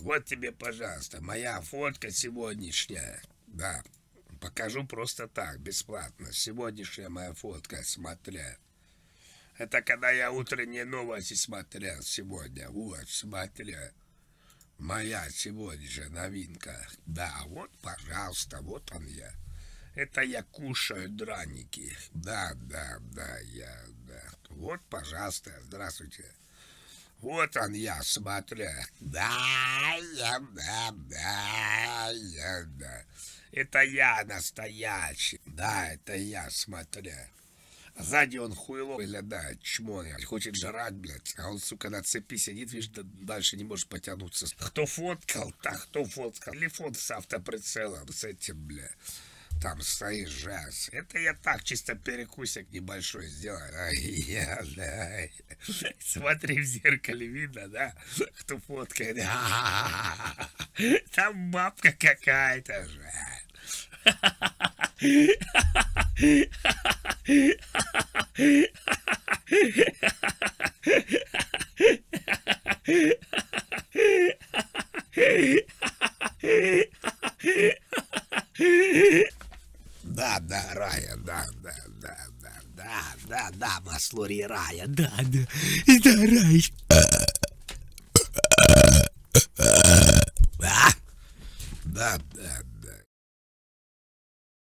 Вот тебе, пожалуйста, моя фотка сегодняшняя. Да, покажу просто так, бесплатно. Сегодняшняя моя фотка, смотря. Это когда я утренние новости смотрел сегодня. Вот, смотря. Моя сегодняшняя новинка. Да, вот, пожалуйста, вот он я. Это я кушаю драники. Да, да, да, я, да. Вот, пожалуйста, здравствуйте. Вот он я, смотря. Да, я, да, да, я, да. Это я настоящий. Да, это я, смотря. А сзади он хуйло выглядает, чмо, блядь, хочет жрать, блядь. А он, сука, на цепи сидит, видишь, да дальше не может потянуться. Кто фоткал, так кто фоткал. Телефон с автоприцелом, с этим, бля. Там стоит жаз. Это я так, чисто перекусик небольшой сделал. Ай, я, да. Смотри в зеркале, видно, да? Кто фоткает. Там бабка какая-то же. Да, да, Рая, да, да, да, да, да, да, да, Маслори Рая, да, да, да, Рай. А? Да,